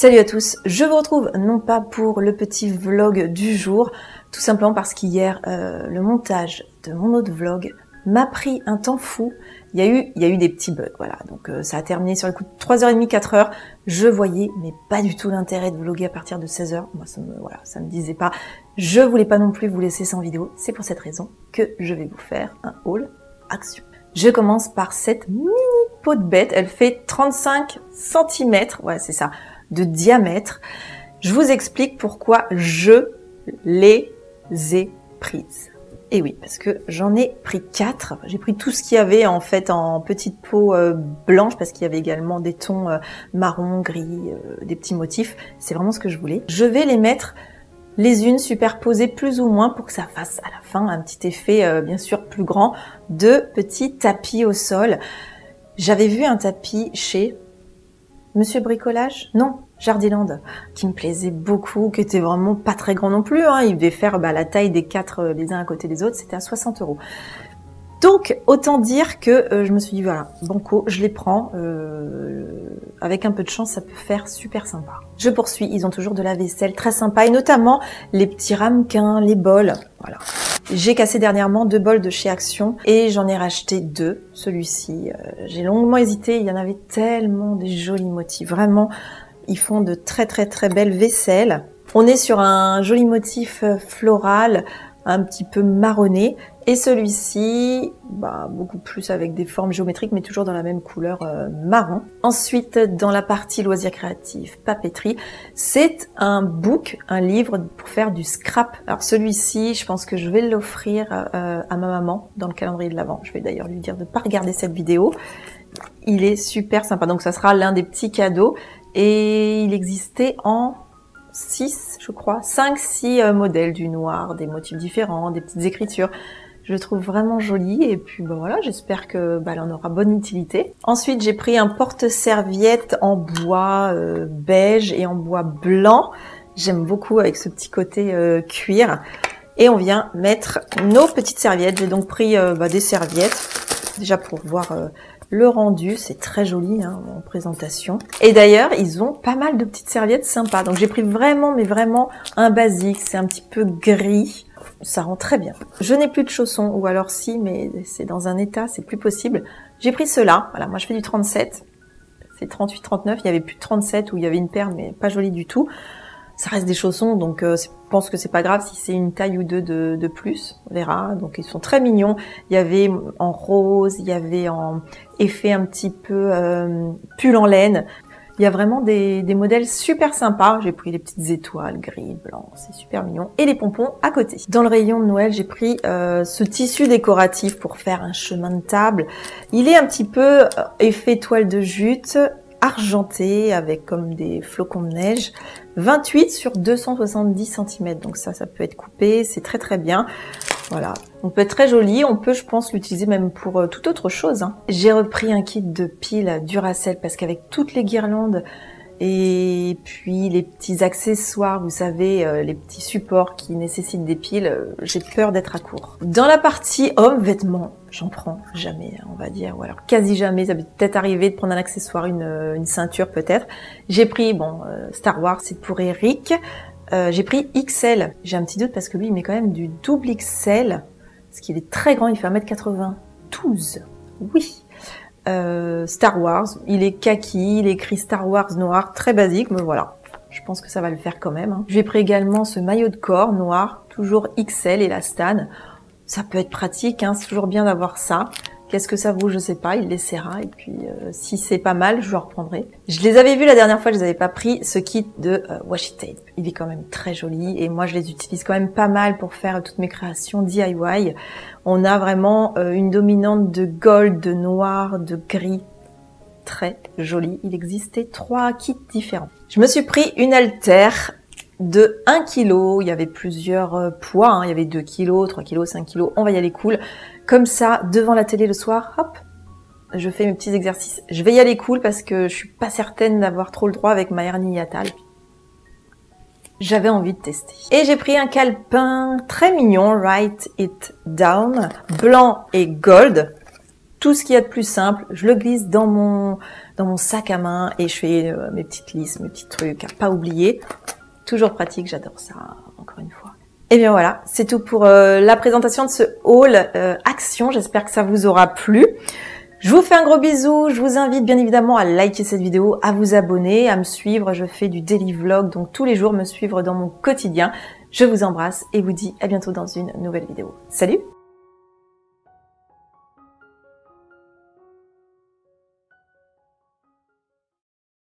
Salut à tous, je vous retrouve non pas pour le petit vlog du jour, tout simplement parce qu'hier, euh, le montage de mon autre vlog m'a pris un temps fou. Il y a eu, il y a eu des petits bugs, voilà. Donc euh, ça a terminé sur le coup de 3h30, 4h. Je voyais, mais pas du tout l'intérêt de vlogger à partir de 16h. Moi, ça me, voilà, ça me disait pas. Je voulais pas non plus vous laisser sans vidéo. C'est pour cette raison que je vais vous faire un haul action. Je commence par cette mini peau de bête. Elle fait 35 cm. Ouais, c'est ça de diamètre. Je vous explique pourquoi je les ai prises. Et oui, parce que j'en ai pris quatre. J'ai pris tout ce qu'il y avait en fait en petite peau euh, blanche parce qu'il y avait également des tons euh, marron, gris, euh, des petits motifs. C'est vraiment ce que je voulais. Je vais les mettre les unes superposées plus ou moins pour que ça fasse à la fin un petit effet bien sûr plus grand de petits tapis au sol. J'avais vu un tapis chez Monsieur Bricolage? Non, Jardiland, qui me plaisait beaucoup, qui était vraiment pas très grand non plus. Hein. Il devait faire bah, la taille des quatre euh, les uns à côté des autres. C'était à 60 euros. Donc autant dire que euh, je me suis dit voilà, banco, je les prends. Euh, avec un peu de chance, ça peut faire super sympa. Je poursuis. Ils ont toujours de la vaisselle très sympa et notamment les petits ramequins, les bols. Voilà. J'ai cassé dernièrement deux bols de chez Action et j'en ai racheté deux. Celui-ci, euh, j'ai longuement hésité. Il y en avait tellement des jolis motifs. Vraiment, ils font de très très très belles vaisselles. On est sur un joli motif floral un petit peu marronné. Et celui-ci, bah, beaucoup plus avec des formes géométriques, mais toujours dans la même couleur euh, marron. Ensuite, dans la partie loisirs créatifs, papeterie, c'est un book, un livre pour faire du scrap. Alors celui-ci, je pense que je vais l'offrir euh, à ma maman dans le calendrier de l'Avent. Je vais d'ailleurs lui dire de pas regarder cette vidéo. Il est super sympa. Donc ça sera l'un des petits cadeaux. Et il existait en 6, je crois, 5, 6 euh, modèles du noir, des motifs différents, des petites écritures. Je le trouve vraiment joli et puis bah, voilà, j'espère que bah, en aura bonne utilité. Ensuite, j'ai pris un porte-serviette en bois euh, beige et en bois blanc. J'aime beaucoup avec ce petit côté euh, cuir. Et on vient mettre nos petites serviettes. J'ai donc pris bah, des serviettes, déjà pour voir le rendu, c'est très joli hein, en présentation. Et d'ailleurs, ils ont pas mal de petites serviettes sympas. Donc j'ai pris vraiment, mais vraiment un basique. C'est un petit peu gris. Ça rend très bien. Je n'ai plus de chaussons, ou alors si, mais c'est dans un état, c'est plus possible. J'ai pris cela. Voilà, moi je fais du 37. C'est 38-39. Il y avait plus de 37 où il y avait une paire, mais pas jolie du tout ça reste des chaussons, donc euh, je pense que c'est pas grave si c'est une taille ou deux de, de, plus, on verra. Donc ils sont très mignons. Il y avait en rose, il y avait en effet un petit peu euh, pull en laine. Il y a vraiment des, des modèles super sympas. J'ai pris les petites étoiles gris, blanc, c'est super mignon. Et les pompons à côté. Dans le rayon de Noël, j'ai pris euh, ce tissu décoratif pour faire un chemin de table. Il est un petit peu effet toile de jute argenté avec comme des flocons de neige. 28 sur 270 cm. Donc ça, ça peut être coupé. C'est très très bien. Voilà. On peut être très joli. On peut, je pense, l'utiliser même pour euh, toute autre chose. Hein. J'ai repris un kit de piles Duracell parce qu'avec toutes les guirlandes et puis les petits accessoires, vous savez, euh, les petits supports qui nécessitent des piles, euh, j'ai peur d'être à court. Dans la partie homme vêtements, j'en prends jamais, on va dire, ou alors quasi jamais. Ça peut peut-être arriver de prendre un accessoire, une, euh, une ceinture peut-être. J'ai pris, bon, Star Wars, c'est pour Eric. j'ai pris XL. J'ai un petit doute parce que lui, il met quand même du double XL, parce qu'il est très grand, il fait 1m92. Oui. Euh, Star Wars. Il est kaki, il écrit Star Wars noir, très basique, mais voilà. Je pense que ça va le faire quand même. Hein. J'ai pris également ce maillot de corps noir, toujours XL et la Stan. Ça peut être pratique, hein, c'est toujours bien d'avoir ça. Qu'est-ce que ça vaut Je sais pas, il laissera. Et puis, euh, si c'est pas mal, je le reprendrai. Je les avais vus la dernière fois, je les avais pas pris, ce kit de euh, washi tape. Il est quand même très joli et moi, je les utilise quand même pas mal pour faire toutes mes créations DIY. On a vraiment euh, une dominante de gold, de noir, de gris. Très joli. Il existait trois kits différents. Je me suis pris une altère de 1 kg. Il y avait plusieurs euh, poids. Hein. Il y avait 2 kg, 3 kg, 5 kg. On va y aller cool. Comme ça, devant la télé le soir, hop, je fais mes petits exercices. Je vais y aller cool parce que je suis pas certaine d'avoir trop le droit avec ma hernie hiatale. J'avais envie de tester. Et j'ai pris un calepin très mignon, Write It Down, blanc et gold. Tout ce qu'il y a de plus simple, je le glisse dans mon dans mon sac à main et je fais euh, mes petites listes, mes petits trucs à pas oublier. Toujours pratique, j'adore ça, encore une fois. Et bien voilà, c'est tout pour euh, la présentation de ce haul euh, action. J'espère que ça vous aura plu. Je vous fais un gros bisou. Je vous invite bien évidemment à liker cette vidéo, à vous abonner, à me suivre. Je fais du daily vlog, donc tous les jours me suivre dans mon quotidien. Je vous embrasse et vous dis à bientôt dans une nouvelle vidéo. Salut